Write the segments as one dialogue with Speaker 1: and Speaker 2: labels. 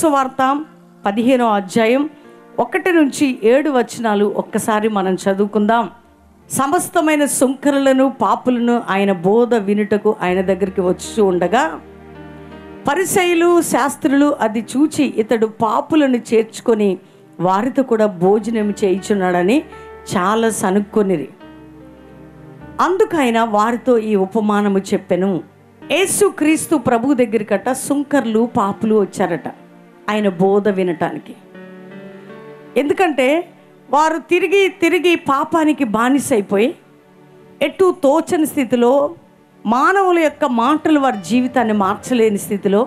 Speaker 1: లూకాసు వార్త పదిహేనో అధ్యాయం ఒకటి నుంచి ఏడు వచనాలు ఒక్కసారి మనం చదువుకుందాం. సమస్తమైన సుంకరులను పాపులను ఆయన బోధ వినుటకు ఆయన దగ్గరికి వచ్చి ఉండగా పరిసయులు శాస్త్రులు అది చూచి ఇతడు పాపులను చేర్చుకొని వారితో కూడా భోజనం చేయించున్నాడని చాలా సనుక్కొనిరి. అందుకైన వారితో ఈ ఉపమానము చెప్పెను. యేసు క్రీస్తు ప్రభు దగ్గరికట సుంకర్లు పాపులు వచ్చారట. ఆయన బోధ వినటానికి. ఎందుకంటే వారు తిరిగి తిరిగి పాపానికి బానిసైపోయి ఎటు తోచని స్థితిలో మానవుల యొక్క మాటలు వారి జీవితాన్ని మార్చలేని స్థితిలో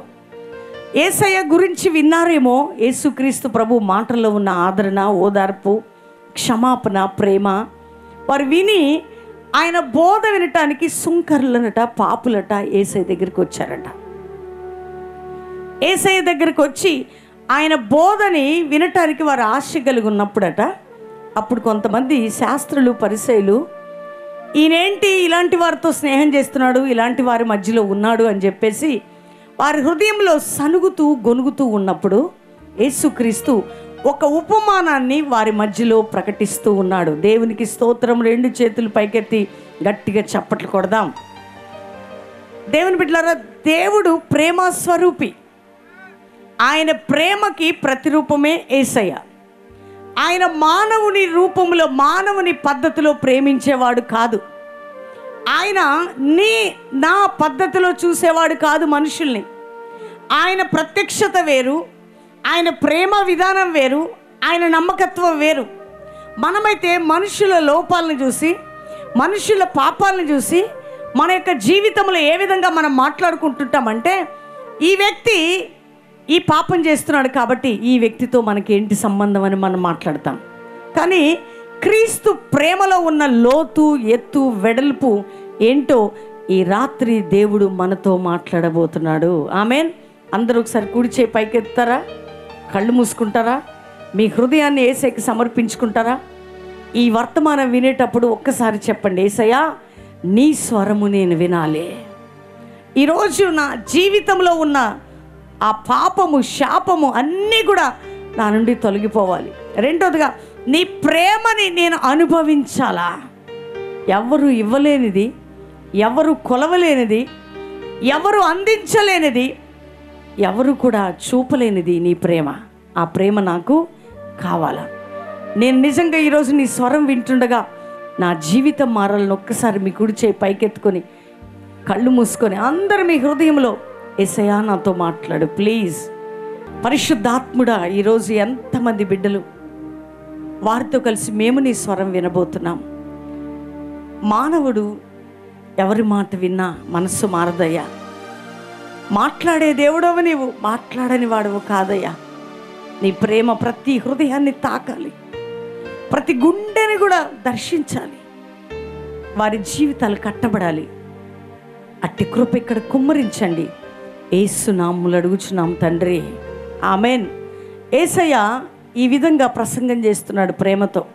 Speaker 1: ఏసయ్య గురించి విన్నారేమో యేసుక్రీస్తు ప్రభు మాటల్లో ఉన్న ఆదరణ ఓదార్పు క్షమాపణ ప్రేమ వారు విని ఆయన బోధ వినటానికి సుంకర్లనట పాపులట ఏసై దగ్గరికి వచ్చారట. ఏసయ్య దగ్గరికి వచ్చి ఆయన బోధని వినటానికి వారు ఆశ కలిగి ఉన్నప్పుడట అప్పుడు కొంతమంది శాస్త్రులు పరిసయులు ఈయనేంటి ఇలాంటి వారితో స్నేహం చేస్తున్నాడు ఇలాంటి వారి మధ్యలో ఉన్నాడు అని చెప్పేసి వారి హృదయంలో సనుగుతూ గొనుగుతూ ఉన్నప్పుడు యేసుక్రీస్తు ఒక ఉపమానాన్ని వారి మధ్యలో ప్రకటిస్తూ ఉన్నాడు. దేవునికి స్తోత్రం రెండు చేతులు పైకెత్తి గట్టిగా చప్పట్లు కొడదాం. దేవుని బిడ్డలారా దేవుడు ప్రేమ స్వరూపి. ఆయన ప్రేమకి ప్రతిరూపమే ఏసయ్య. ఆయన మానవుని రూపంలో మానవుని పద్ధతిలో ప్రేమించేవాడు కాదు. ఆయన నీ నా పద్ధతిలో చూసేవాడు కాదు మనుషుల్ని. ఆయన ప్రత్యక్షత వేరు ఆయన ప్రేమ విధానం వేరు ఆయన నమ్మకత్వం వేరు. మనమైతే మనుషుల లోపాలను చూసి మనుషుల పాపాలను చూసి మన యొక్క జీవితంలో ఏ విధంగా మనం మాట్లాడుకుంటుంటామంటే ఈ వ్యక్తి ఈ పాపం చేస్తున్నాడు కాబట్టి ఈ వ్యక్తితో మనకేంటి సంబంధం అని మనం మాట్లాడతాం. కానీ క్రీస్తు ప్రేమలో ఉన్న లోతు ఎత్తు వెడల్పు ఏంటో ఈ రాత్రి దేవుడు మనతో మాట్లాడబోతున్నాడు. ఆమెన్? అందరూ ఒకసారి కూడిచే పైకెత్తారా కళ్ళు మూసుకుంటారా? మీ హృదయాన్ని ఏసైకి సమర్పించుకుంటారా? ఈ వర్తమానం వినేటప్పుడు ఒక్కసారి చెప్పండి ఏసయ్యా నీ స్వరము నేను వినాలి. ఈరోజు నా జీవితంలో ఉన్న ఆ పాపము శాపము అన్నీ కూడా నా నుండి తొలగిపోవాలి. రెండోదిగా నీ ప్రేమని నేను అనుభవించాలా? ఎవరు ఇవ్వలేనిది ఎవరు కొలవలేనిది ఎవరు అందించలేనిది ఎవరు కూడా చూపలేనిది నీ ప్రేమ. ఆ ప్రేమ నాకు కావాలా. నేను నిజంగా ఈరోజు నీ స్వరం వింటుండగా నా జీవితం మారాలని ఒక్కసారి మీ గుడిచే పైకెత్తుకొని కళ్ళు మూసుకొని అందరు మీ హృదయంలో ఎసయా నాతో మాట్లాడు ప్లీజ్. పరిశుద్ధాత్ముడా ఈరోజు ఎంతమంది బిడ్డలు వారితో కలిసి మేము నీ స్వరం వినబోతున్నాం. మానవుడు ఎవరి మాట విన్నా మనస్సు మారదయ్యా. మాట్లాడే దేవుడవు నీవు మాట్లాడని వాడవు కాదయ్యా. నీ ప్రేమ ప్రతి హృదయాన్ని తాకాలి ప్రతి గుండెని కూడా దర్శించాలి వారి జీవితాలు కట్టబడాలి. అట్టి కృప ఇక్కడ కుమ్మరించండి. ఏసునాములు అడుగుచున్నాం తండ్రి. ఆమెన్. ఏసయ్య ఈ విధంగా ప్రసంగం చేస్తున్నాడు ప్రేమతో.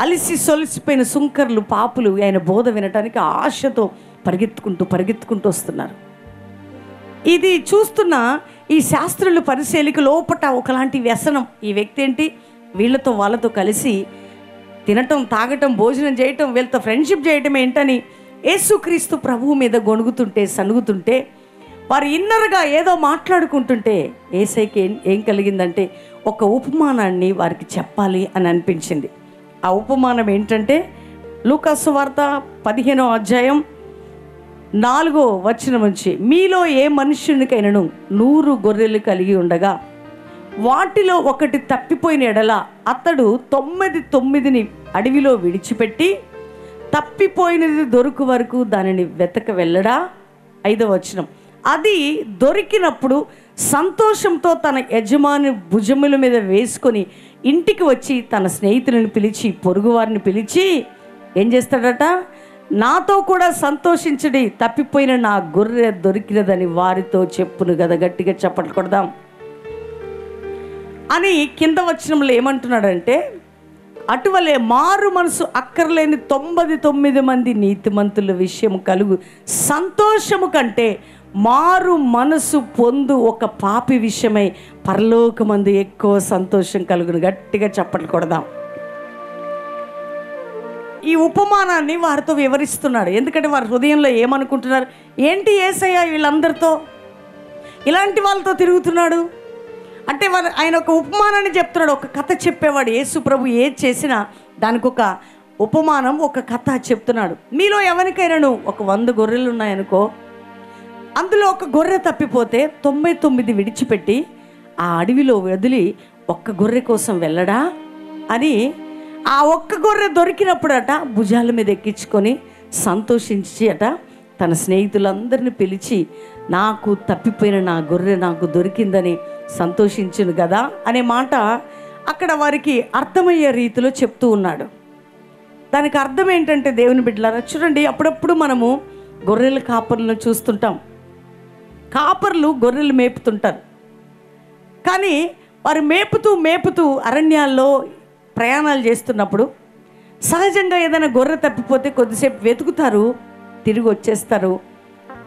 Speaker 1: అలిసి సొలిసిపోయిన సుంకర్లు పాపులు ఆయన బోధ వినటానికి ఆశతో పరిగెత్తుకుంటూ పరిగెత్తుకుంటూ వస్తున్నారు. ఇది చూస్తున్న ఈ శాస్త్రులు పరిశీలిక లోపట ఒకలాంటి వ్యసనం. ఈ వ్యక్తి ఏంటి? వీళ్ళతో వాళ్ళతో కలిసి తినటం తాగటం భోజనం చేయటం వీళ్ళతో ఫ్రెండ్షిప్ చేయటం ఏంటని యేసుక్రీస్తు ప్రభువు మీద గొణుగుతుంటే సనుగుతుంటే వారు ఇన్నర్గా ఏదో మాట్లాడుకుంటుంటే ఏసైకి ఏం ఏం కలిగిందంటే ఒక ఉపమానాన్ని వారికి చెప్పాలి అని అనిపించింది. ఆ ఉపమానం ఏంటంటే లూకాసు వార్త పదిహేనో అధ్యాయం నాలుగో వచ్చిన నుంచి మీలో ఏ మనుష్యునికైనను నూరు గొర్రెలు కలిగి ఉండగా వాటిలో ఒకటి తప్పిపోయిన ఎడల అతడు తొమ్మిది తొమ్మిదిని అడవిలో విడిచిపెట్టి తప్పిపోయినది దొరుకు వరకు దానిని వెతక వెళ్ళడా? ఐదో వచనం. అది దొరికినప్పుడు సంతోషంతో తన యజమాని భుజముల మీద వేసుకొని ఇంటికి వచ్చి తన స్నేహితులను పిలిచి పొరుగువారిని పిలిచి ఏం చేస్తాడట? నాతో కూడా సంతోషించడి తప్పిపోయిన నా గొర్రె దొరికినదని వారితో చెప్పును కదా గట్టిగా చప్పట్లు కొడదాం. అని కింద వచ్చినములు ఏమంటున్నాడంటే అటువలే మారు మనసు అక్కర్లేని తొంభై తొమ్మిది మంది నీతిమంతుల విషయం కలుగు సంతోషము కంటే మారు మనసు పొందు ఒక పాపి విషయమై పరలోకమందు ఎక్కువ సంతోషం కలుగును. గట్టిగా చప్పట్లు కొడదాం. ఈ ఉపమానాన్ని వారితో వివరిస్తున్నాడు. ఎందుకంటే వారి హృదయంలో ఏమనుకుంటున్నారు? ఏంటి ఏసయ్య వీళ్ళందరితో? ఇలాంటి వాళ్ళతో తిరుగుతున్నాడు? అంటే వారు ఆయన ఒక ఉపమానాన్ని చెప్తున్నాడు. ఒక కథ చెప్పేవాడు. యేసు ప్రభు ఏది చేసినా దానికి ఒక ఉపమానం ఒక కథ చెప్తున్నాడు. మీలో ఎవరికైనాను? ఒక వంద గొర్రెలు ఉన్నాయనుకో అందులో ఒక గొర్రె తప్పిపోతే తొంభై తొమ్మిది విడిచిపెట్టి ఆ అడవిలో వదిలి ఒక్క గొర్రె కోసం వెళ్ళడా అని ఆ ఒక్క గొర్రె దొరికినప్పుడట భుజాల మీద ఎక్కించుకొని సంతోషించి అట తన స్నేహితులందరిని పిలిచి నాకు తప్పిపోయిన నా గొర్రె నాకు దొరికిందని సంతోషించును కదా అనే మాట అక్కడ వారికి అర్థమయ్యే రీతిలో చెప్తూ ఉన్నాడు. దానికి అర్థం ఏంటంటే దేవుని బిడ్డలారా చూడండి అప్పుడప్పుడు మనము గొర్రెల కాపర్లను చూస్తుంటాం. కాపర్లు గొర్రెలు మేపుతుంటారు. కానీ వారు మేపుతూ మేపుతూ అరణ్యాల్లో ప్రయాణాలు చేస్తున్నప్పుడు సహజంగా ఏదైనా గొర్రె తప్పిపోతే కొద్దిసేపు వెతుకుతారు తిరిగి వచ్చేస్తారు.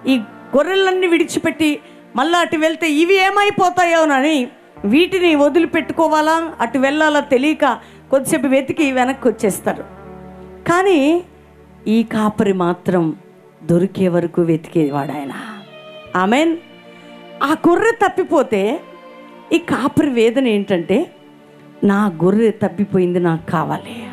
Speaker 1: ఈ గొర్రెలన్నీ విడిచిపెట్టి మళ్ళీ అటు వెళ్తే ఇవి ఏమైపోతాయోనని వీటిని వదిలిపెట్టుకోవాలా అటు వెళ్ళాలా తెలియక కొద్దిసేపు వెతికి వెనక్కి వచ్చేస్తారు. కానీ ఈ కాపరి మాత్రం దొరికే వరకు వెతికేవాడు ఆయన. ఆమెన్. ఆ గొర్రె తప్పిపోతే ఈ కాపరి వేదన ఏంటంటే నా గొర్రె తప్పిపోయింది నాకు కావాలి.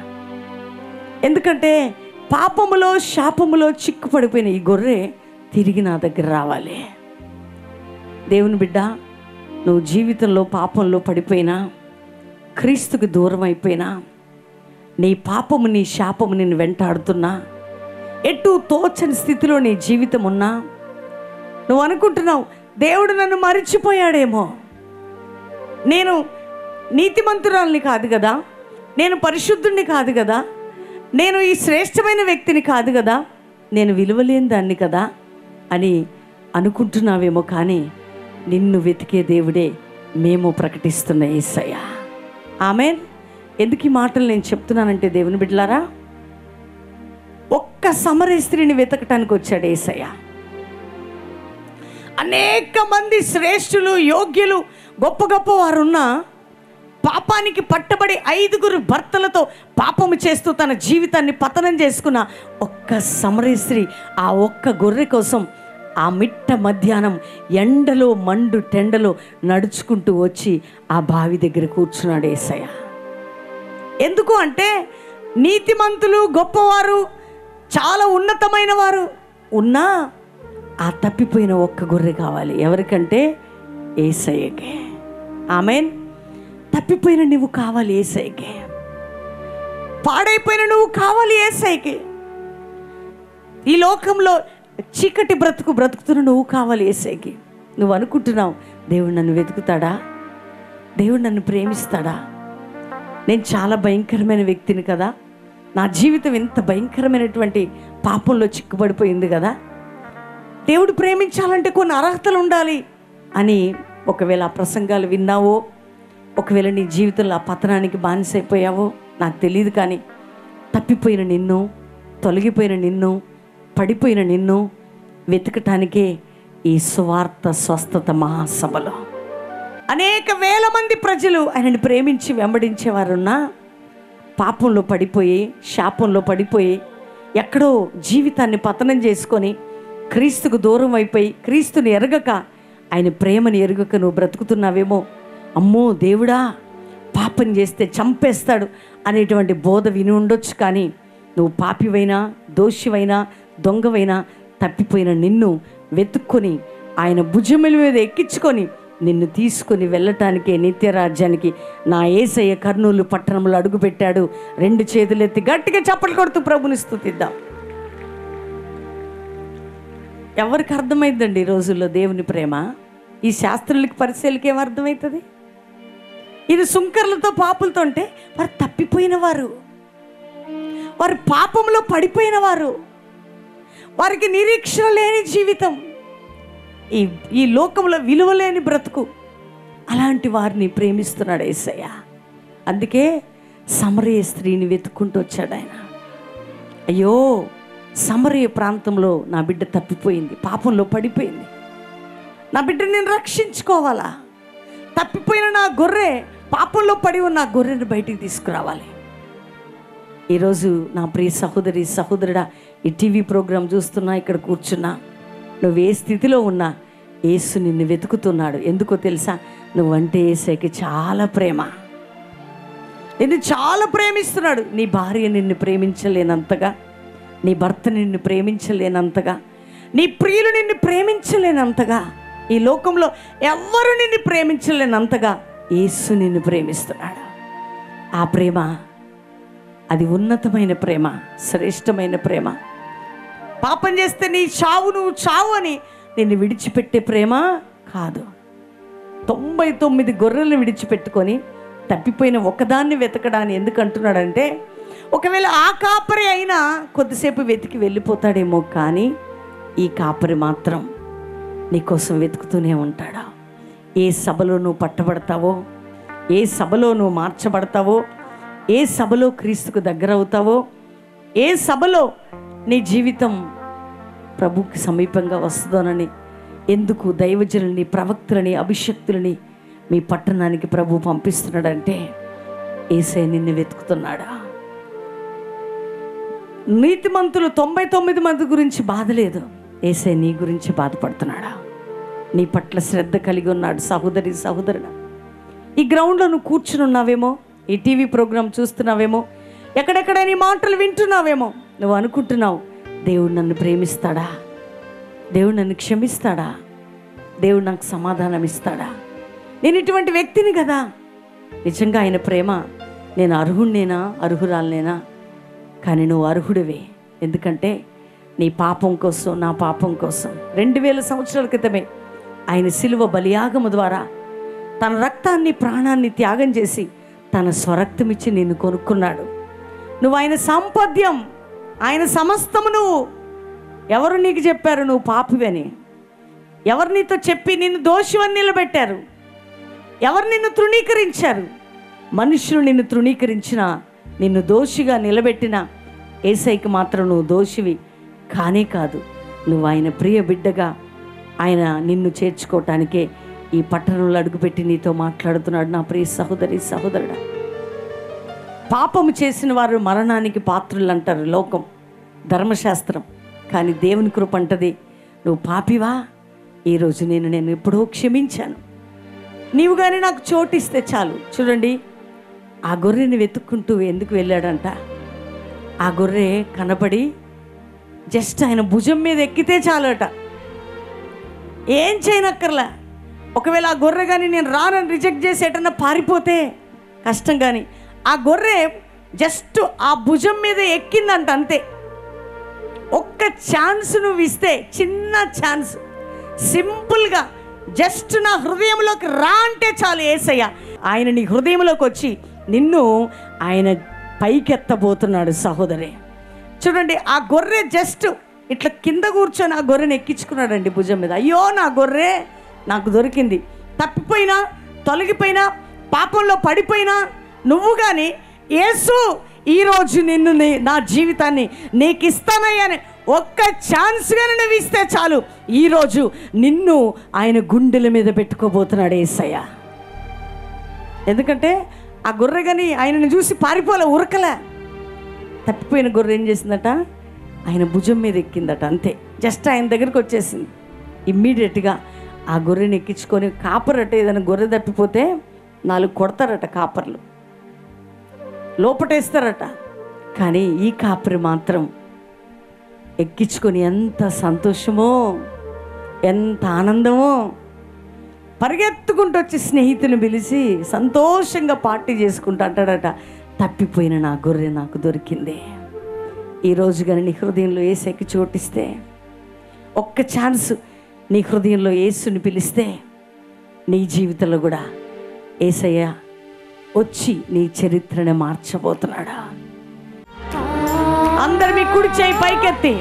Speaker 1: ఎందుకంటే పాపములో శాపములో చిక్కుపడిపోయిన ఈ గొర్రె తిరిగి నా దగ్గర రావాలి. దేవుని బిడ్డ నువ్వు జీవితంలో పాపంలో పడిపోయినా క్రీస్తుకు దూరం అయిపోయినా నీ పాపము నీ శాపము నేను వెంటాడుతున్నా ఎటు తోచని స్థితిలో నీ జీవితం ఉన్నా నువ్వు అనుకుంటున్నావు దేవుడు నన్ను మరిచిపోయాడేమో. నేను నీతిమంతురాల్ని కాదు కదా నేను పరిశుద్ధుణ్ణి కాదు కదా నేను ఈ శ్రేష్టమైన వ్యక్తిని కాదు కదా నేను విలువలేని దాన్ని కదా అని అనుకుంటున్నావేమో కానీ నిన్ను వెతికే దేవుడే మేము ప్రకటిస్తున్న ఏసయ్య. ఆమె ఎందుకు ఈ మాటలు నేను చెప్తున్నానంటే దేవుని బిడ్డలారా ఒక్క సమర స్త్రీని వెతకటానికి వచ్చాడు ఏసయ్య. అనేక మంది శ్రేష్ఠులు యోగ్యులు గొప్ప గొప్ప వారు ఉన్నా పాపానికి పట్టబడి ఐదుగురు భర్తలతో పాపము చేస్తూ తన జీవితాన్ని పతనం చేసుకున్న ఒక్క సమరేశ్రీ ఆ ఒక్క గొర్రె కోసం ఆ మిట్ట మధ్యాహ్నం ఎండలో మండు టెండలో నడుచుకుంటూ వచ్చి ఆ బావి దగ్గర కూర్చున్నాడు ఏసయ్య. ఎందుకు అంటే నీతిమంతులు గొప్పవారు చాలా ఉన్నతమైన వారు ఉన్నా ఆ తప్పిపోయిన ఒక్క గొర్రె కావాలి. ఎవరికంటే ఏసయ్యకే. ఆమెన్. తప్పిపోయిన నువ్వు కావాలి ఏసైకి పాడైపోయిన నువ్వు కావాలి ఏసైకి ఈ లోకంలో చీకటి బ్రతుకు బ్రతుకుతున్న నువ్వు కావాలి ఏసైకి నువ్వు అనుకుంటున్నావు దేవుడు నన్ను వెతుకుతాడా? దేవుడు నన్ను ప్రేమిస్తాడా? నేను చాలా భయంకరమైన వ్యక్తిని కదా? నా జీవితం ఎంత భయంకరమైనటువంటి పాపంలో చిక్కుబడిపోయింది కదా? దేవుడు ప్రేమించాలంటే కొన్ని అర్హతలు ఉండాలి అని ఒకవేళ ఆ ప్రసంగాలు విన్నావో ఒకవేళ నీ జీవితంలో ఆ పతనానికి బానిసైపోయావో నాకు తెలియదు కానీ తప్పిపోయిన నిన్ను తొలగిపోయిన నిన్ను పడిపోయిన నిన్ను వెతకటానికే ఈ సువార్త స్వస్థత మహాసభలో. అనేక వేల మంది ప్రజలు ఆయనని ప్రేమించి వెంబడించేవారున్నా పాపంలో పడిపోయి శాపంలో పడిపోయి ఎక్కడో జీవితాన్ని పతనం చేసుకొని క్రీస్తుకు దూరం అయిపోయి క్రీస్తుని ఎరగక ఆయన ప్రేమని ఎరగక నువ్వు బ్రతుకుతున్నావేమో? అమ్మో దేవుడా పాపం చేస్తే చంపేస్తాడు అనేటువంటి బోధ విని ఉండొచ్చు కానీ నువ్వు పాపివైనా దోషివైనా దొంగవైనా తప్పిపోయిన నిన్ను వెతుక్కొని ఆయన భుజముల మీద ఎక్కించుకొని నిన్ను తీసుకొని వెళ్ళటానికే నిత్యరాజ్యానికి నా ఏసయ్య కర్నూలు పట్టణంలో అడుగుపెట్టాడు. రెండు చేతులెత్తి గట్టిగా చప్పట్లు కొడుతూ ప్రభుని స్థుతిద్దాం. ఎవరికి అర్థమైందండి ఈ రోజుల్లో దేవుని ప్రేమ? ఈ శాస్త్రులకి పరిశీలకి ఏం అర్థమవుతుంది ఇది సుంకర్లతో పాపులతో అంటే వారు తప్పిపోయిన వారు. వారు పాపంలో పడిపోయిన వారు. వారికి నిరీక్షణ లేని జీవితం. ఈ ఈ లోకంలో విలువ లేని బ్రతుకు. అలాంటి వారిని ప్రేమిస్తున్నాడు ఏసయ్య. అందుకే సమరయ స్త్రీని వెతుక్కుంటూ వచ్చాడు ఆయన. అయ్యో! సమరయ ప్రాంతంలో నా బిడ్డ తప్పిపోయింది పాపంలో పడిపోయింది. నా బిడ్డని నేను రక్షించుకోవాలా? తప్పిపోయిన నా గొర్రె పాపంలో పడి ఉన్న గొర్రెను బయటికి తీసుకురావాలి. ఈరోజు నా ప్రియ సహోదరి సహోదరుడా ఈ టీవీ ప్రోగ్రాం చూస్తున్నా ఇక్కడ కూర్చున్నా. నువ్వు ఏ స్థితిలో ఉన్నా ఏసు నిన్ను వెతుకుతున్నాడు. ఎందుకో తెలుసా? నువ్వంటే ఏసైకి చాలా ప్రేమ. నిన్ను చాలా ప్రేమిస్తున్నాడు. నీ భార్య నిన్ను ప్రేమించలేనంతగా నీ భర్త నిన్ను ప్రేమించలేనంతగా నీ ప్రియులు నిన్ను ప్రేమించలేనంతగా ఈ లోకంలో ఎవ్వరు నిన్ను ప్రేమించలేనంతగా యేసు నిన్ను ప్రేమిస్తున్నాడు. ఆ ప్రేమ అది ఉన్నతమైన ప్రేమ శ్రేష్టమైన ప్రేమ. పాపం చేస్తే నీ చావు నువ్వు చావు అని నిన్ను విడిచిపెట్టే ప్రేమ కాదు. తొంభై తొమ్మిది గొర్రెలను విడిచిపెట్టుకొని తప్పిపోయిన ఒకదాన్ని వెతకడాన్ని ఎందుకు అంటున్నాడంటే ఒకవేళ ఆ కాపరి అయినా కొద్దిసేపు వెతికి వెళ్ళిపోతాడేమో కానీ ఈ కాపరి మాత్రం నీకోసం వెతుకుతూనే ఉంటాడా? ఏ సభలో నువ్వు పట్టబడతావో? ఏ సభలో నువ్వు మార్చబడతావో? ఏ సభలో క్రీస్తుకు దగ్గర అవుతావో ఏ సభలో నీ జీవితం ప్రభుకి సమీపంగా వస్తుందోనని ఎందుకు దైవజనుల్ని ప్రవక్తులని అభిషక్తులని మీ పట్టణానికి ప్రభు పంపిస్తున్నాడంటే ఏసై నిన్ను వెతుకుతున్నాడా? నీతిమంతులు తొంభై తొమ్మిది మంది గురించి బాధ లేదు ఏసై నీ గురించి బాధపడుతున్నాడా? నీ పట్ల శ్రద్ధ కలిగి ఉన్నాడు సహోదరి సహోదరుడు. ఈ గ్రౌండ్లో నువ్వు కూర్చుని ఉన్నావేమో? ఈ టీవీ ప్రోగ్రాం చూస్తున్నావేమో? ఎక్కడెక్కడ నీ మాటలు వింటున్నావేమో? నువ్వు అనుకుంటున్నావు దేవుడు నన్ను ప్రేమిస్తాడా? దేవుడు నన్ను క్షమిస్తాడా? దేవుడు నాకు సమాధానం ఇస్తాడా? నేను ఇటువంటి వ్యక్తిని కదా. నిజంగా ఆయన ప్రేమ నేను అర్హుణ్ణేనా? అర్హురాలనేనా? కానీ నువ్వు అర్హుడివే. ఎందుకంటే నీ పాపం కోసం నా పాపం కోసం. రెండు వేల సంవత్సరాల క్రితమే ఆయన శిలువ బలియాగము ద్వారా తన రక్తాన్ని ప్రాణాన్ని త్యాగం చేసి తన స్వరక్తమిచ్చి నిన్ను కొనుక్కున్నాడు. నువ్వు ఆయన సాంపద్యం ఆయన సమస్తము నువ్వు. ఎవరు నీకు చెప్పారు నువ్వు పాపివని? ఎవరు నీతో చెప్పి నిన్ను దోషివని నిలబెట్టారు? ఎవరు నిన్ను తృణీకరించారు? మనుషులు నిన్ను తృణీకరించిన నిన్ను దోషిగా నిలబెట్టిన ఏసైకి మాత్రం నువ్వు దోషివి కానే కాదు. నువ్వు ఆయన ప్రియ బిడ్డగా ఆయన నిన్ను చేర్చుకోవటానికే ఈ పట్టణంలో అడుగుపెట్టి నీతో మాట్లాడుతున్నాడు నా ప్రియ సహోదరి సహోదరుడా. పాపము చేసిన వారు మరణానికి పాత్రులు అంటారు లోకం ధర్మశాస్త్రం. కానీ దేవుని కృప అంటది నువ్వు పాపివా? ఈరోజు నేను నేను ఎప్పుడో క్షమించాను. నీవు కానీ నాకు చోటిస్తే చాలు. చూడండి ఆ గొర్రెని వెతుక్కుంటూ ఎందుకు వెళ్ళాడంట? ఆ గొర్రె కనపడి జస్ట్ ఆయన భుజం మీద ఎక్కితే చాలట. ఏం చేయనక్కర్లా. ఒకవేళ ఆ గొర్రె కానీ నేను రానని రిజెక్ట్ చేసి ఎటన్నా పారిపోతే కష్టం కానీ ఆ గొర్రె జస్ట్ ఆ భుజం మీద ఎక్కిందంట అంతే. ఒక్క ఛాన్స్ నువ్వు ఇస్తే చిన్న ఛాన్స్. సింపుల్గా జస్ట్ నా హృదయంలోకి రా అంటే చాలు ఏసయ్య. ఆయన నీ హృదయంలోకి వచ్చి నిన్ను ఆయన పైకెత్తబోతున్నాడు సహోదరి. చూడండి ఆ గొర్రె జస్ట్ ఇట్లా కింద కూర్చొని ఆ గొర్రెని ఎక్కించుకున్నాడండి భుజం మీద. అయ్యో నా గొర్రె నాకు దొరికింది. తప్పిపోయినా తొలగిపోయినా పాపంలో పడిపోయినా నువ్వు కానీ యేసు ఈరోజు నిన్ను నా జీవితాన్ని నీకు ఇస్తానయ్యాని ఒక్క ఛాన్స్గా నువ్వు ఇస్తే చాలు. ఈరోజు నిన్ను ఆయన గుండెల మీద పెట్టుకోబోతున్నాడు ఏసయ్య. ఎందుకంటే ఆ గొర్రె కానీ ఆయనను చూసి పారిపోలే ఉరకలే. తప్పిపోయిన గొర్రె ఏం చేసిందట? ఆయన భుజం మీద ఎక్కిందట అంతే. జస్ట్ ఆయన దగ్గరికి వచ్చేసింది. ఇమ్మీడియట్గా ఆ గొర్రెని ఎక్కించుకొని కాపరట ఏదైనా గొర్రె తప్పిపోతే నాలుగు కొడతారట కాపర్లు. లోపటేస్తారట. కానీ ఈ కాపరి మాత్రం ఎక్కించుకొని ఎంత సంతోషమో ఎంత ఆనందమో పరిగెత్తుకుంటూ వచ్చి స్నేహితుని పిలిచి సంతోషంగా పార్టీ చేసుకుంటూ అంటాడట తప్పిపోయిన నా గొర్రె నాకు దొరికింది. ఈరోజు కానీ నీ హృదయంలో ఏసైకి చోటిస్తే ఒక్క ఛాన్స్ నీ హృదయంలో ఏసుని పిలిస్తే నీ జీవితంలో కూడా ఏసయ్య వచ్చి నీ చరిత్రని మార్చబోతున్నాడా? అందరు మీ కుడి చేయి పైకెత్తి.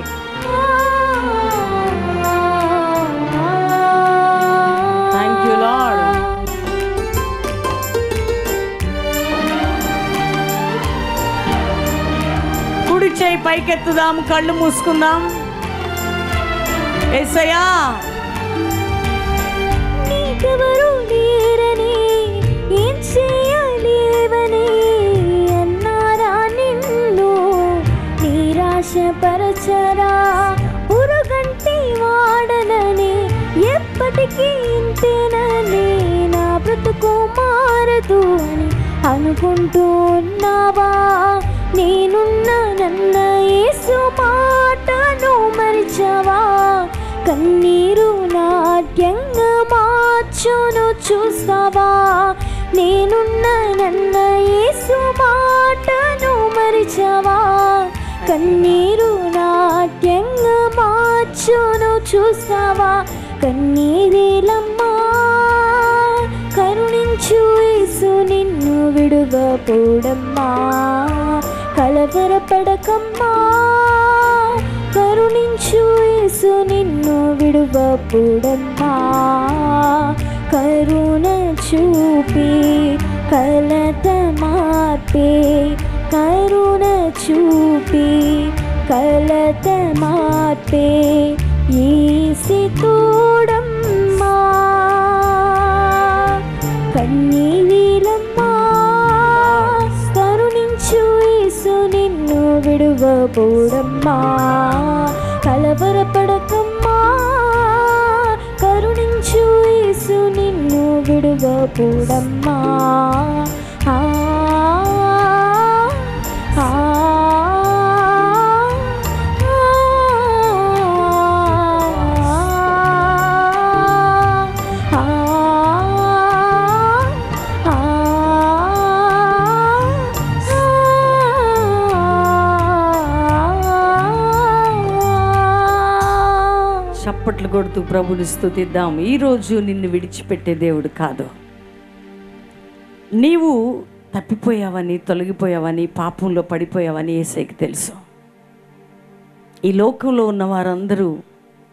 Speaker 1: పైకెత్తుదాం కళ్ళు మూసుకుందాం. ఏసయ్యా!
Speaker 2: నాకెవరు లేరని ఏం చేయలేవని అన్నారా నిన్ను. నిరాశపరచరా పురుగంటి వాడనని ఎప్పటికీ ఇంతేనని నా బ్రతుకు మారదు అని అనుకుంటూ ఉన్నావా నేనున్న నన్న యేసు మాటను మరిచావా? కన్నీరు నాట్యంగా మార్చును చూస్తావా? నేనున్న నన్న యేసు మాటను మరిచావా? కన్నీరు నాట్యంగా మార్చును చూస్తావా? కన్నీరేలమ్మా కరుణించు యేసు నిన్ను విడువపోడమ్మా కలవరపడకమ్మా కరుణించు యేసు నిన్ను విడువపోడమ్మా కరుణ చూపి కలత మార్పే కరుణ చూపి కలత మార్పే ఏసి తోడమ్మా విడువబోడమ్మా కలవరపడకమ్మా కరుణించు యేసు నిన్ను విడువబోడమ్మా ఆ
Speaker 1: కొడుతూ ప్రభుని స్థుతిద్దాం ఈరోజు నిన్ను విడిచిపెట్టే దేవుడు కాదు. నీవు తప్పిపోయావని తొలగిపోయావని పాపంలో పడిపోయావని ఏసైకి తెలుసు. ఈ లోకంలో ఉన్న వారందరూ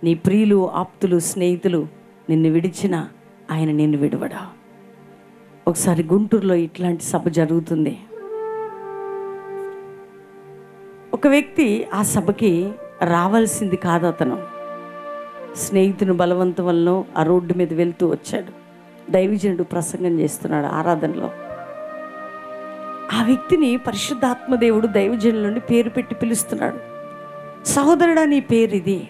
Speaker 1: నీ ప్రియులు ఆప్తులు స్నేహితులు నిన్ను విడిచిన ఆయన నిన్ను విడవడా. ఒకసారి గుంటూరులో ఇట్లాంటి సభ జరుగుతుంది. ఒక వ్యక్తి ఆ సభకి రావాల్సింది కాదు అతను. స్నేహితుని బలవంతం వలన ఆ రోడ్డు మీద వెళ్తూ వచ్చాడు. దైవజనుడు ప్రసంగం చేస్తున్నాడు ఆరాధనలో. ఆ వ్యక్తిని పరిశుద్ధాత్మదేవుడు దైవజనుల నుండి పేరు పెట్టి పిలుస్తున్నాడు. సహోదరుడా నీ పేరు ఇది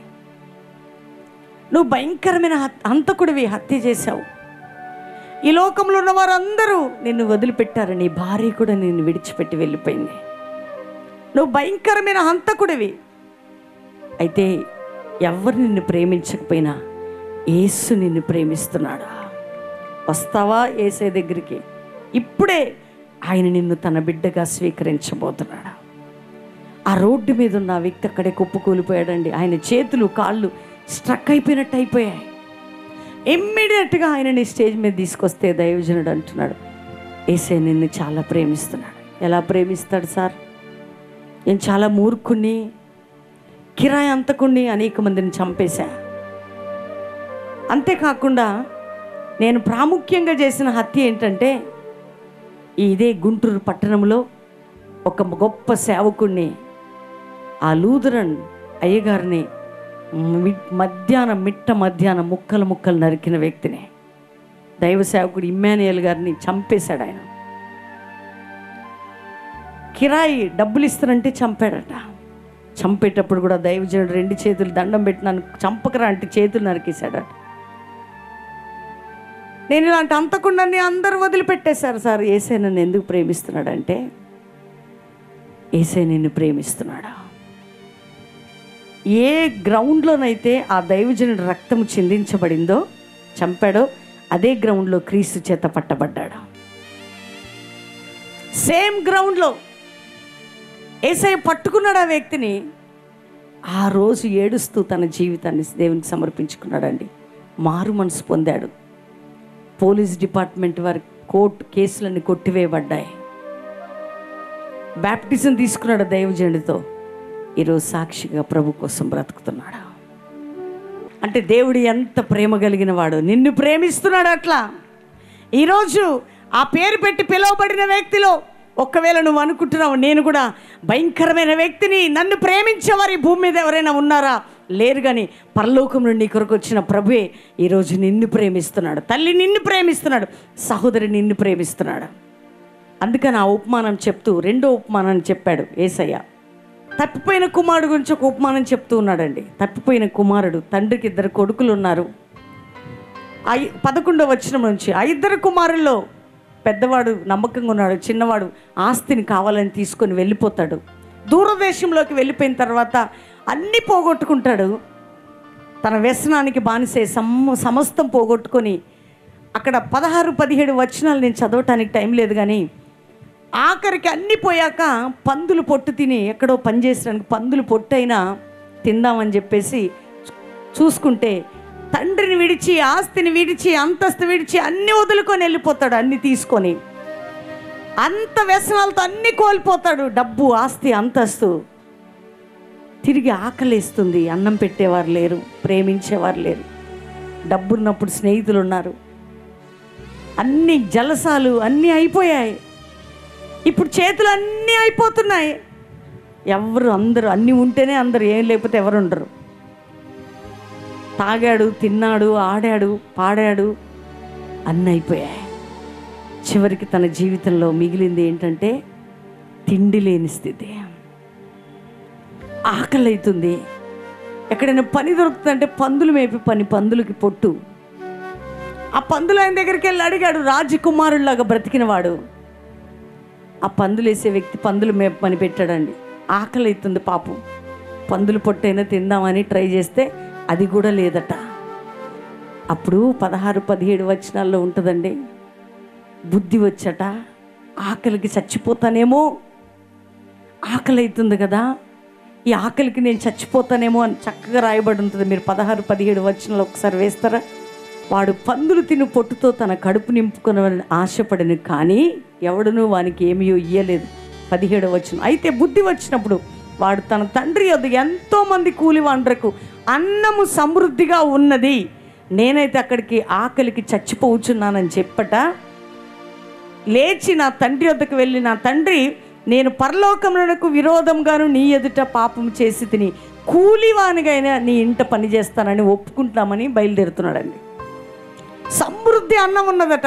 Speaker 1: నువ్వు భయంకరమైన అంతకుడివి హంతకుడివి హత్య చేశావు. ఈ లోకంలో ఉన్న వారందరూ నిన్ను వదిలిపెట్టారు. నీ భార్య కూడా నిన్ను విడిచిపెట్టి వెళ్ళిపోయింది. నువ్వు భయంకరమైన హంతకుడివి. అయితే ఎవరు నిన్ను ప్రేమించకపోయినా ఏసు నిన్ను ప్రేమిస్తున్నాడు? వస్తావా ఏసే దగ్గరికి? ఇప్పుడే ఆయన నిన్ను తన బిడ్డగా స్వీకరించబోతున్నాడు? ఆ రోడ్డు మీద ఉన్న వ్యక్తి అక్కడే కుప్పకూలిపోయాడండి ఆయన చేతులు కాళ్ళు స్ట్రక్ అయిపోయినట్టు అయిపోయాయి. ఇమ్మీడియట్గా ఆయనని స్టేజ్ మీద తీసుకొస్తే దైవజనుడు అంటున్నాడు ఏసే నిన్ను చాలా ప్రేమిస్తున్నాడు. ఎలా ప్రేమిస్తాడు సార్? నేను చాలా మూర్ఖుని కిరాయి అంతకుణ్ణి అనేక మందిని చంపేశా. అంతేకాకుండా నేను ప్రాముఖ్యంగా చేసిన హత్య ఏంటంటే ఇదే గుంటూరు పట్టణంలో ఒక గొప్ప సేవకుణ్ణి ఆ లూథరన్ అయ్యగారిని మి- మధ్యాహ్నం మిట్ట మధ్యాహ్నం ముక్కలు ముక్కలు నరికిన వ్యక్తిని దైవ సేవకుడు ఇమ్మానుయల్ గారిని చంపేశాడు ఆయన కిరాయి డబ్బులు ఇస్తారంటే చంపాడట. చంపేటప్పుడు కూడా దైవజనుడు రెండు చేతులు దండం పెట్టి నన్ను చంపకరా అంటే చేతులు నరికేశాడట నేను ఇలాంటి అంతకుండాన్ని అందరూ వదిలిపెట్టేశారు సార్. ఏసే నన్ను ఎందుకు ప్రేమిస్తున్నాడంటే ఏసే నిన్ను ప్రేమిస్తున్నాడా? ఏ గ్రౌండ్లోనైతే ఆ దైవజనుడి రక్తం చిందించబడిందో చంపాడో అదే గ్రౌండ్లో క్రీస్తు చేత పట్టబడ్డాడు. సేమ్ గ్రౌండ్లో ఏసై పట్టుకున్నాడు ఆ వ్యక్తిని. ఆ రోజు ఏడుస్తూ తన జీవితాన్ని దేవునికి సమర్పించుకున్నాడండి. మారు మనసు పొందాడు. పోలీస్ డిపార్ట్మెంట్ వారి కోర్టు కేసులన్నీ కొట్టివేయబడ్డాయి. బ్యాప్టిజం తీసుకున్నాడు దైవజనుడితో. ఈరోజు సాక్షిగా ప్రభు కోసం బ్రతుకుతున్నాడు. అంటే దేవుడు ఎంత ప్రేమ కలిగిన వాడు. నిన్ను ప్రేమిస్తున్నాడు అట్లా. ఈరోజు ఆ పేరు పెట్టి పిలువబడిన వ్యక్తిలో ఒకవేళ నువ్వు అనుకుంటున్నావు నేను కూడా భయంకరమైన వ్యక్తిని నన్ను ప్రేమించేవారి భూమి మీద ఎవరైనా ఉన్నారా? లేరు కానీ పరలోకం నుండి కొరకు వచ్చిన ప్రభువే ఈరోజు నిన్ను ప్రేమిస్తున్నాడు. తల్లి నిన్ను ప్రేమిస్తున్నాడు. సహోదరి నిన్ను ప్రేమిస్తున్నాడు. అందుకని ఆ ఉపమానం చెప్తూ రెండో ఉపమానం చెప్పాడు ఏసయ్య. తప్పిపోయిన కుమారుడు గురించి ఒక ఉపమానం చెప్తూ ఉన్నాడండి. తప్పిపోయిన కుమారుడు తండ్రికి ఇద్దరు కొడుకులు ఉన్నారు. ఐ పదకొండవ వచ్చిన నుంచి ఆ ఇద్దరు కుమారుల్లో పెద్దవాడు నమ్మకంగా ఉన్నాడు చిన్నవాడు ఆస్తిని కావాలని తీసుకొని వెళ్ళిపోతాడు. దూరదేశంలోకి వెళ్ళిపోయిన తర్వాత అన్నీ పోగొట్టుకుంటాడు. తన వ్యసనానికి బానిసే సమ సమస్తం పోగొట్టుకొని అక్కడ పదహారు పదిహేడు వచనాలు నేను చదవటానికి టైం లేదు కానీ ఆఖరికి అన్నీ పోయాక పందులు పొట్టు తిని ఎక్కడో పని చేసడానికి పందులు పొట్టైనా తిందామని చెప్పేసి చూసుకుంటే తండ్రిని విడిచి ఆస్తిని విడిచి అంతస్తు విడిచి అన్ని వదులుకొని వెళ్ళిపోతాడు అన్ని తీసుకొని. అంత వ్యసనాలతో అన్ని కోల్పోతాడు డబ్బు ఆస్తి అంతస్తు. తిరిగి ఆకలిస్తుంది అన్నం పెట్టేవారు లేరు ప్రేమించేవారు లేరు. డబ్బున్నప్పుడు స్నేహితులు ఉన్నారు అన్ని జలసాలు అన్నీ అయిపోయాయి. ఇప్పుడు చేతులు అన్నీ అయిపోతున్నాయి. ఎవరు అందరూ అన్నీ ఉంటేనే అందరు ఏం లేకపోతే ఎవరు ఉండరు. తాగాడు తిన్నాడు ఆడాడు పాడాడు అన్నీ అయిపోయాయి. చివరికి తన జీవితంలో మిగిలింది ఏంటంటే తిండి లేని స్థితి. ఆకలి అవుతుంది. ఎక్కడైనా పని దొరుకుతుందంటే పందులు మేపి పని పందులకి పొట్టు. ఆ పందులు ఆయన దగ్గరికి వెళ్ళి అడిగాడు రాజకుమారుల్లాగా బ్రతికినవాడు ఆ పందులు వేసే వ్యక్తి పందులు మేప పని పెట్టాడండి. ఆకలి అవుతుంది పాపం. పందులు పొట్టైనా తిందామని ట్రై చేస్తే అది కూడా లేదట. అప్పుడు పదహారు పదిహేడు వచనాల్లో ఉంటుందండి. బుద్ధి వచ్చట ఆకలికి చచ్చిపోతానేమో. ఆకలి అవుతుంది కదా. ఈ ఆకలికి నేను చచ్చిపోతానేమో అని చక్కగా రాయబడి ఉంటుంది. మీరు పదహారు పదిహేడు వచనాలు ఒకసారి వేస్తారా? వాడు పందులు తిని పొట్టుతో తన కడుపు నింపుకునని ఆశపడను కానీ ఎవడనూ వానికి ఏమీ ఇయ్యలేదు. పదిహేడు వచ్చిన అయితే బుద్ధి వచ్చినప్పుడు వాడు తన తండ్రి యొద్ద ఎంతోమంది కూలి వండ్రకు అన్నము సమృద్ధిగా ఉన్నది. నేనైతే అక్కడికి ఆకలికి చచ్చిపోవచ్చున్నానని చెప్పట. లేచి నా తండ్రి వద్దకు వెళ్ళి నా తండ్రి నేను పరలోకమునకు విరోధంగాను నీ ఎదుట పాపం చేసి తిని కూలివానిగైనా నీ ఇంట పని చేస్తానని ఒప్పుకుంటామని బయలుదేరుతున్నాడండి. సమృద్ధి అన్నం ఉన్నదట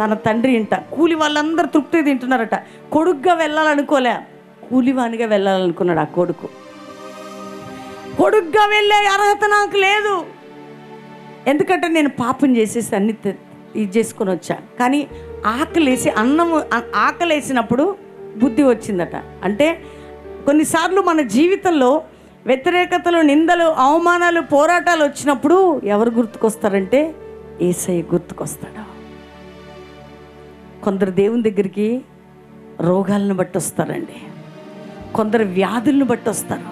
Speaker 1: తన తండ్రి ఇంట. కూలి వాళ్ళందరూ తృప్తి తింటున్నారట. కొడుగ్గా వెళ్ళాలనుకోలే. కూలివానిగా వెళ్ళాలనుకున్నాడు ఆ కొడుకు. కొడుగ్గా వెళ్ళే అర్హత నాకు లేదు. ఎందుకంటే నేను పాపం చేసేసి అన్ని ఇది చేసుకొని వచ్చా. కానీ ఆకలేసి అన్నము ఆకలేసినప్పుడు బుద్ధి వచ్చిందట. అంటే కొన్నిసార్లు మన జీవితంలో వ్యతిరేకతలు నిందలు అవమానాలు పోరాటాలు వచ్చినప్పుడు ఎవరు గుర్తుకొస్తారంటే ఏసయ్య గుర్తుకొస్తాడు. కొందరు దేవుని దగ్గరికి రోగాలను బట్టి వస్తారండి. కొందరు వ్యాధులను బట్టి వస్తారు.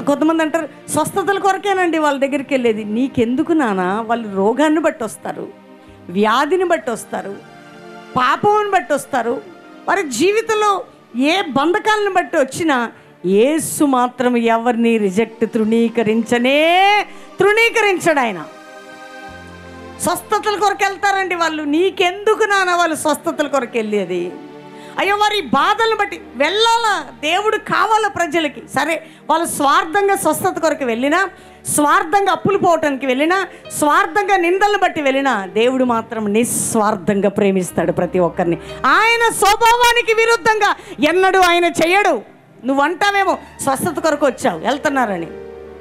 Speaker 1: కొంతమంది అంటారు స్వస్థతల కొరకేనండి వాళ్ళ దగ్గరికి వెళ్ళేది. నీకెందుకు నానా? వాళ్ళు రోగాన్ని బట్టి వస్తారు వ్యాధిని బట్టి వస్తారు పాపం బట్టి వస్తారు. వారి జీవితంలో ఏ బంధకాలను బట్టి వచ్చినా ఏసు మాత్రం ఎవరిని రిజెక్ట్ తృణీకరించనే తృణీకరించడు ఆయన. స్వస్థతల కొరకు వెళ్తారండి వాళ్ళు. నీకెందుకు నాన్న వాళ్ళు స్వస్థతల కొరకు వెళ్ళేది అయ్యో వారి బాధలను బట్టి వెళ్ళాలా? దేవుడు కావాలా ప్రజలకి? సరే వాళ్ళు స్వార్థంగా స్వస్థత కొరకు వెళ్ళినా స్వార్థంగా అప్పులు పోవటానికి వెళ్ళినా స్వార్థంగా నిందలను బట్టి వెళ్ళినా దేవుడు మాత్రం నిస్వార్థంగా ప్రేమిస్తాడు ప్రతి ఒక్కరిని. ఆయన స్వభావానికి విరుద్ధంగా ఎన్నడూ ఆయన చేయడు. నువ్వు అంటావేమో స్వస్థత కొరకు వచ్చావు వెళ్తున్నారని.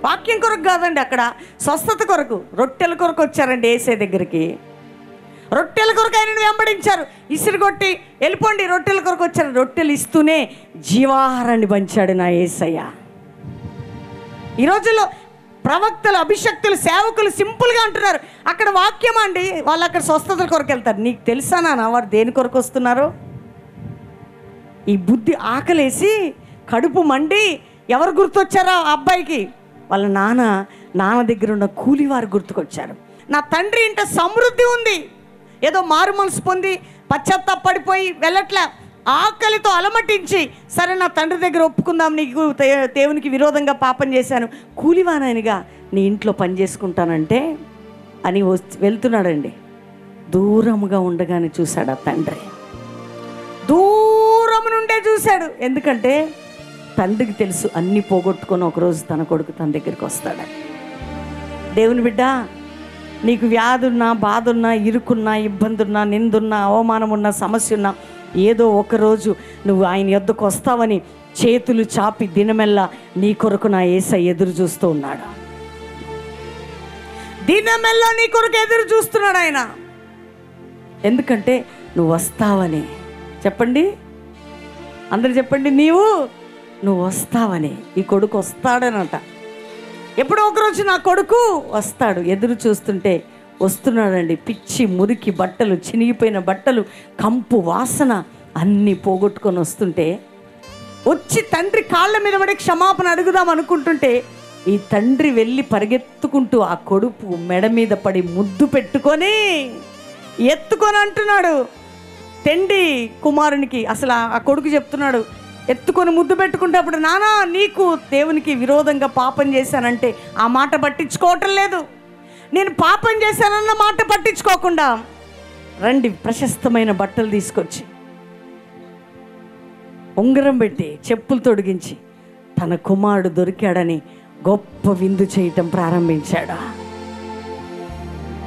Speaker 1: వాక్యం కొరకు కాదండి అక్కడ స్వస్థత కొరకు రొట్టెల కొరకు వచ్చారండి ఏసే దగ్గరికి. రొట్టెల కొరకు ఆయనను వెంబడించారు. ఇసిరిగొట్టి వెళ్ళిపోండి రొట్టెల కొరకు వచ్చారు. రొట్టెలు ఇస్తూనే జీవాహారాన్ని పంచాడు నా ఏసయ్య. ఈ రోజుల్లో ప్రవక్తలు అభిషక్తులు సేవకులు సింపుల్గా అంటున్నారు. అక్కడ వాక్యం అండి వాళ్ళు అక్కడ స్వస్థతల కొరకు వెళ్తారు. నీకు తెలుసా నాన్న వారు దేని కొరకు వస్తున్నారు? ఈ బుద్ధి ఆకలేసి కడుపు మండి ఎవరు గుర్తొచ్చారా ఆ అబ్బాయికి? వాళ్ళ నాన్న నాన్న దగ్గర ఉన్న కూలివారు గుర్తుకొచ్చారు. నా తండ్రి ఇంట సమృద్ధి ఉంది. ఏదో మారు మనసు పొంది పశ్చాత్తాపడిపోయి వెళ్ళట్లే. ఆకలితో అలమటించి సరే నా తండ్రి దగ్గర ఒప్పుకుందాం నీకు దేవునికి విరోధంగా పాపం చేశాను. కూలివానాయనగా నీ ఇంట్లో పని చేసుకుంటానంటే అని వస్- వెళ్తున్నాడండి. దూరముగా ఉండగానే చూశాడు ఆ తండ్రి. దూరం నుండే చూశాడు. ఎందుకంటే తండ్రికి తెలుసు అన్ని పోగొట్టుకొని ఒకరోజు తన కొడుకు తన దగ్గరికి వస్తాడు దేవుని బిడ్డ నీకు వ్యాధున్నా బాధున్నా ఇరుకున్నా ఇబ్బందున్నా నిందున్నా అవమానం ఉన్న సమస్య ఉన్నా ఏదో ఒకరోజు నువ్వు ఆయన యొద్దకు వస్తావని చేతులు చాపి దినమెల్లా నీ కొరకు నా ఏస ఎదురు చూస్తూ ఉన్నాడు. దినమెల్లా నీ కొరకు ఎదురు చూస్తున్నాడు ఆయన. ఎందుకంటే నువ్వు వస్తావని. చెప్పండి? అందరు చెప్పండి నీవు? నువ్వు వస్తావని. ఈ కొడుకు వస్తాడనట. ఎప్పుడో ఒకరోజు నా కొడుకు వస్తాడు ఎదురు చూస్తుంటే వస్తున్నాడండి. పిచ్చి మురికి బట్టలు చినిగిపోయిన బట్టలు కంపు వాసన అన్నీ పోగొట్టుకొని వస్తుంటే వచ్చి తండ్రి కాళ్ళ మీద పడి క్షమాపణ అడుగుదాం అనుకుంటుంటే ఈ తండ్రి వెళ్ళి పరిగెత్తుకుంటూ ఆ కొడుపు మెడ మీద పడి ముద్దు పెట్టుకొని ఎత్తుకొని అంటున్నాడు. తెండి కుమారునికి అసలు ఆ- ఆ కొడుకు చెప్తున్నాడు. ఎత్తుకొని ముద్దు పెట్టుకుంటేప్పుడు నానా నీకు దేవునికి విరోధంగా పాపం చేశానంటే ఆ మాట పట్టించుకోవటం లేదు. నేను పాపం చేశానన్న మాట పట్టించుకోకుండా రండి ప్రశస్తమైన బట్టలు తీసుకొచ్చి ఉంగరం పెట్టి చెప్పులు తొడిగించి తన కుమారుడు దొరికాడని గొప్ప విందు చేయటం ప్రారంభించాడు.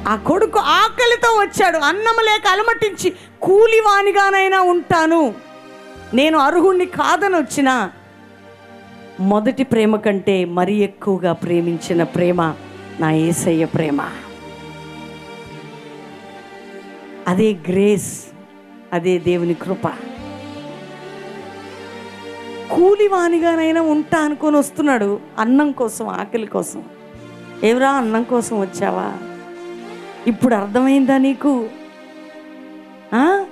Speaker 1: ఆ కొడుకు ఆకలితో వచ్చాడు. అన్నం లేక అలమటించి కూలివానిగానైనా ఉంటాను. నేను అర్హుణ్ణి కాదని వచ్చిన మొదటి ప్రేమ కంటే మరీ ఎక్కువగా ప్రేమించిన ప్రేమ నా ఏసయ్య ప్రేమ. అదే గ్రేస్ అదే దేవుని కృప. కూలివానిగానైనా ఉంటా అనుకొని వస్తున్నాడు అన్నం కోసం ఆకలి కోసం. ఎవరా అన్నం కోసం వచ్చావా? ఇప్పుడు అర్థమైందా నీకు? ఆ?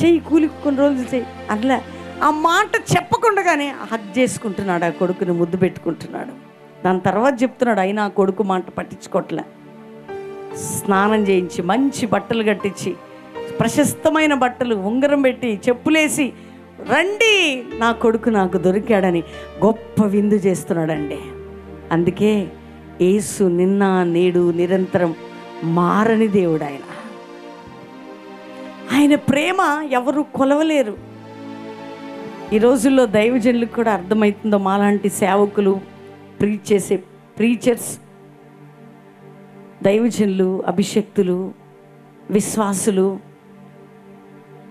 Speaker 1: చెయ్యి కూలి కొన్ని రోజులు చెయ్యి అట్లా ఆ మాట చెప్పకుండానే హక్ చేసుకుంటున్నాడు ఆ కొడుకుని ముద్దు పెట్టుకుంటున్నాడు. దాని తర్వాత చెప్తున్నాడు అయినా ఆ కొడుకు మాట పట్టించుకోవట్లే స్నానం చేయించి మంచి బట్టలు కట్టించి ప్రశస్తమైన బట్టలు ఉంగరం పెట్టి చెప్పులేసి రండి నా కొడుకు నాకు దొరికాడని గొప్ప విందు చేస్తున్నాడండి. అందుకే యేసు నిన్న నేడు నిరంతరం మారని దేవుడు ఆయన. ఆయన ప్రేమ ఎవరు కొలవలేరు. ఈ రోజుల్లో దైవజనులకు కూడా అర్థమవుతుందో మాలాంటి సేవకులు ప్రీచ్ చేసే ప్రీచర్స్ దైవజనులు అభిషక్తులు విశ్వాసులు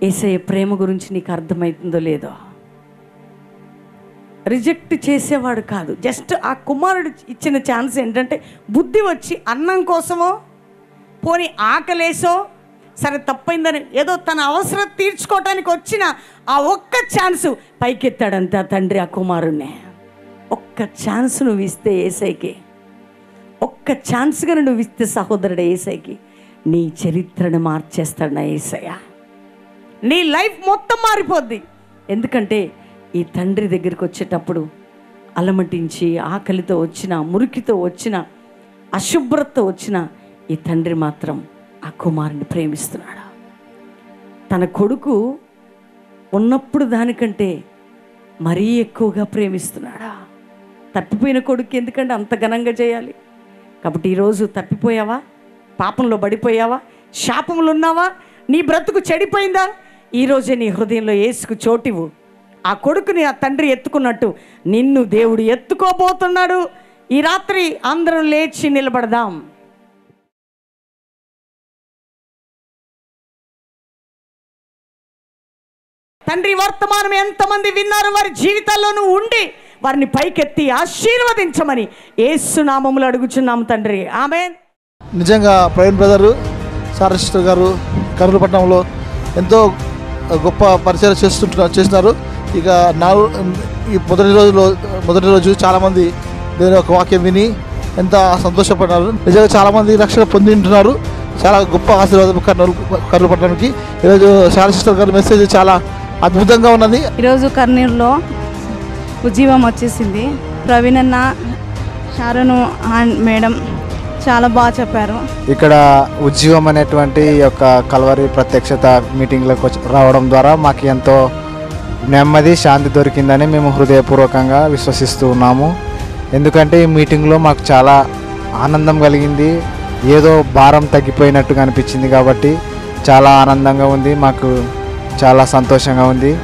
Speaker 1: ఏసయ్య ప్రేమ గురించి నీకు అర్థమవుతుందో లేదో. రిజెక్ట్ చేసేవాడు కాదు. జస్ట్ ఆ కుమారుడు ఇచ్చిన ఛాన్స్ ఏంటంటే బుద్ధి వచ్చి అన్నం కోసమో పోని ఆకలేసో సరే తప్పైందని ఏదో తన అవసరం తీర్చుకోవటానికి వచ్చిన ఆ ఒక్క ఛాన్స్ పైకెత్తాడంతే ఆ తండ్రి ఆ కుమారుణ్ణి. ఒక్క ఛాన్స్ నువ్వు ఇస్తే ఏసైకి. ఒక్క ఛాన్స్గా నువ్వు ఇస్తే సహోదరుడు ఏసైకి. నీ చరిత్రను మార్చేస్తాడు నా ఏసయ్య. నీ లైఫ్ మొత్తం మారిపోద్ది. ఎందుకంటే ఈ తండ్రి దగ్గరికి వచ్చేటప్పుడు అలమటించి ఆకలితో వచ్చిన మురికితో వచ్చిన అశుభ్రతతో వచ్చిన ఈ తండ్రి మాత్రం ఆ కుమారుని ప్రేమిస్తున్నాడు? తన కొడుకు ఉన్నప్పుడు దానికంటే మరీ ఎక్కువగా ప్రేమిస్తున్నాడా? తప్పిపోయిన కొడుకు ఎందుకంటే అంత ఘనంగా చేయాలి? కాబట్టి ఈరోజు తప్పిపోయావా? పాపంలో పడిపోయావా? శాపంలో ఉన్నావా? నీ బ్రతుకు చెడిపోయిందా? ఈరోజే నీ హృదయంలో ఏసుకు చోటివు ఆ కొడుకుని ఆ తండ్రి ఎత్తుకున్నట్టు నిన్ను దేవుడు ఎత్తుకోబోతున్నాడు. ఈ రాత్రి అందరం లేచి నిలబడదాం. తండ్రి వర్తమానం ఎంతమంది విన్నారు వారి జీవితాల్లోనూ ఉండి వారిని పైకెత్తి ఆశీర్వదించమని ఏసునామములు అడుగుచున్నాము తండ్రి. ఆమె
Speaker 3: నిజంగా ప్రవీణ్ బ్రదరు సారసిస్టర్ గారు కర్నూలుపట్నంలో ఎంతో గొప్ప పరిచయం చేస్తుంటున్నారు చేస్తున్నారు. ఇక నాలుగు ఈ మొదటి రోజులో మొదటి రోజు చాలామంది నేను ఒక వాక్యం విని ఎంత సంతోషపడ్డారు. నిజంగా చాలామంది రక్షణ పొంది ఉంటున్నారు చాలా గొప్ప ఆశీర్వాదం కర్నూలు కర్నూలు పట్టణానికి. ఈరోజు సారా సిస్టర్ గారి మెసేజ్ చాలా అద్భుతంగా ఉన్నది.
Speaker 4: ఈరోజు కర్నూలులో ఉజ్జీవం వచ్చేసింది. ప్రవీణ్ అన్న షారును అండ్ మేడం చాలా బాగా చెప్పారు.
Speaker 5: ఇక్కడ ఉద్యోగం అనేటువంటి యొక్క కలవరి ప్రత్యక్షత మీటింగ్లకు రావడం ద్వారా మాకు ఎంతో నెమ్మది శాంతి దొరికిందని మేము హృదయపూర్వకంగా విశ్వసిస్తూ ఉన్నాము. ఎందుకంటే ఈ మీటింగ్లో మాకు చాలా ఆనందం కలిగింది. ఏదో భారం తగ్గిపోయినట్టుగా అనిపించింది కాబట్టి చాలా ఆనందంగా ఉంది. మాకు చాలా సంతోషంగా ఉంది.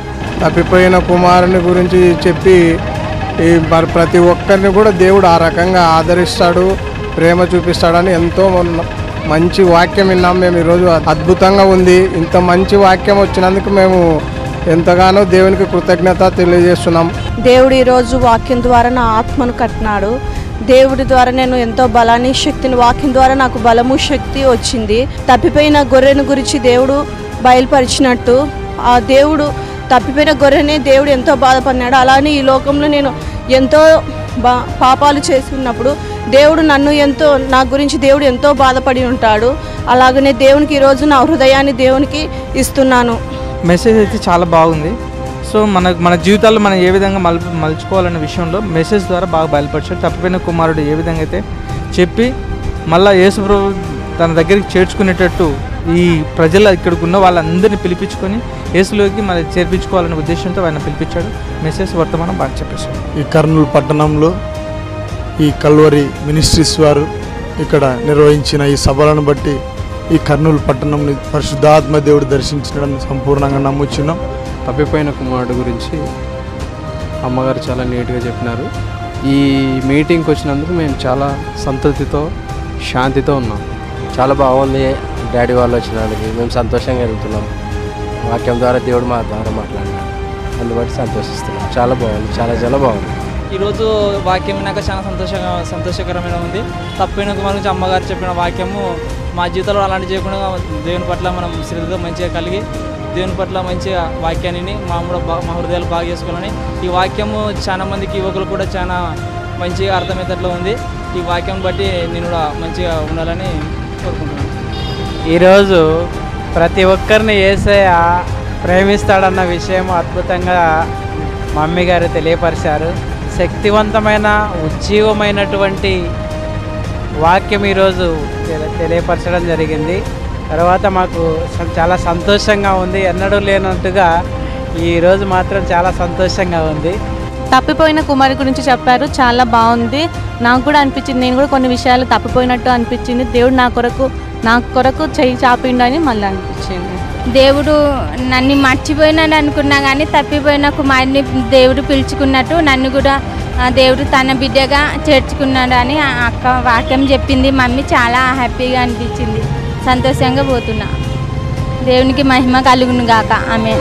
Speaker 6: తప్పిపోయిన కుమారుని గురించి చెప్పి ఈ మరి ప్రతి ఒక్కరిని కూడా దేవుడు ఆ రకంగా ఆదరిస్తాడు ప్రేమ చూపిస్తాడని ఎంతో మంచి వాక్యం విన్నాం మేము ఈరోజు. అద్భుతంగా ఉంది. ఇంత మంచి వాక్యం వచ్చినందుకు మేము ఎంతగానో దేవునికి కృతజ్ఞత తెలియజేస్తున్నాం.
Speaker 7: దేవుడు ఈరోజు వాక్యం ద్వారా నా ఆత్మను కట్టినాడు. దేవుడి ద్వారా నేను ఎంతో బలాన్ని శక్తిని వాక్యం ద్వారా నాకు బలము శక్తి వచ్చింది. తప్పిపోయిన గొర్రెను గురించి దేవుడు బయలుపరిచినట్టు. ఆ దేవుడు తప్పిపోయిన గొర్రెని దేవుడు ఎంతో బాధపడినాడు. అలానే ఈ లోకంలో నేను ఎంతో బా పాపాలు చేసుకున్నప్పుడు దేవుడు నన్ను ఎంతో నా గురించి దేవుడు ఎంతో బాధపడి ఉంటాడు. అలాగనే దేవునికి ఈరోజు నా హృదయాన్ని దేవునికి ఇస్తున్నాను.
Speaker 8: మెసేజ్ అయితే చాలా బాగుంది. సో మన మన జీవితాల్లో మనం ఏ విధంగా మల్ మలుచుకోవాలనే విషయంలో మెసేజ్ ద్వారా బాగా బయలుపరిచాడు తప్పిపోయిన కుమారుడు ఏ విధంగా అయితే చెప్పి మళ్ళీ యేసుప్రభు తన దగ్గరికి చేర్చుకునేటట్టు ఈ ప్రజలు ఇక్కడికి ఉన్న వాళ్ళందరినీ పిలిపించుకొని యేసులోకి మళ్ళీ చేర్పించుకోవాలనే ఉద్దేశంతో ఆయన పిలిపించాడు. మెసేజ్ వర్తమానం బాగా చెప్పేశాడు.
Speaker 3: ఈ కర్నూలు పట్టణంలో ఈ కల్వరి మినిస్ట్రీస్ వారు ఇక్కడ నిర్వహించిన ఈ సభలను బట్టి ఈ కర్నూలు పట్టణంని పరిశుద్ధాత్మ దేవుడు దర్శించడం సంపూర్ణంగా నమ్ముచున్నాం.
Speaker 9: తప్పిపోయిన కుమారుడు గురించి అమ్మగారు చాలా నీట్గా చెప్పినారు. ఈ మీటింగ్కి వచ్చినందుకు మేము చాలా సంతృప్తితో శాంతితో ఉన్నాం.
Speaker 10: చాలా బాగుంది. డాడీ వాళ్ళు వచ్చినందుకు మేము సంతోషంగా వెళ్తున్నాం. వాక్యం ద్వారా దేవుడు మా ద్వారా మాట్లాడినాడు అందుబట్టి సంతోషిస్తున్నాం. చాలా బాగుంది. చాలా చాలా బాగుంది.
Speaker 11: ఈరోజు వాక్యం వినాక చాలా సంతోషంగా సంతోషకరమైన ఉంది. తప్పిన కుమార్ అమ్మగారు చెప్పిన వాక్యము మా జీవితంలో అలాంటి చేయకుండా దేవుని పట్ల మనం శ్రద్ధతో మంచిగా కలిగి దేవుని పట్ల మంచిగా వాక్యాన్ని మా కూడా మా హృదయాలు బాగా చేసుకోవాలని ఈ వాక్యము చాలా మందికి యువకులు కూడా చాలా మంచిగా అర్థమయ్యేటట్లు ఉంది. ఈ వాక్యం బట్టి నేను కూడా మంచిగా ఉండాలని కోరుకుంటున్నాను.
Speaker 12: ఈరోజు ప్రతి ఒక్కరిని ఏసయ ప్రేమిస్తాడన్న విషయం అద్భుతంగా మమ్మీ గారు తెలియపరిచారు. శక్తివంతమైన ఉజ్జీవమైనటువంటి వాక్యం ఈరోజు తెలియపరచడం జరిగింది. తర్వాత మాకు చాలా సంతోషంగా ఉంది. ఎన్నడూ లేనట్టుగా ఈరోజు మాత్రం చాలా సంతోషంగా ఉంది.
Speaker 13: తప్పిపోయిన కుమారి గురించి చెప్పారు. చాలా బాగుంది. నాకు కూడా అనిపించింది. నేను కూడా కొన్ని విషయాలు తప్పిపోయినట్టు అనిపించింది. దేవుడు నా కొరకు నా కొరకు చెయ్యి చాపిండు అని మళ్ళీ అనిపించింది.
Speaker 14: దేవుడు నన్ను మర్చిపోయినాడు అనుకున్నా కానీ తప్పిపోయిన కుమారుని దేవుడు పిలుచుకున్నట్టు నన్ను కూడా దేవుడు తన బిడ్డగా చేర్చుకున్నాడు అని అక్క వాక్యం చెప్పింది. మమ్మీ చాలా హ్యాపీగా అనిపించింది. సంతోషంగా పోతున్నా. దేవునికి మహిమ కలుగును గాక. ఆమె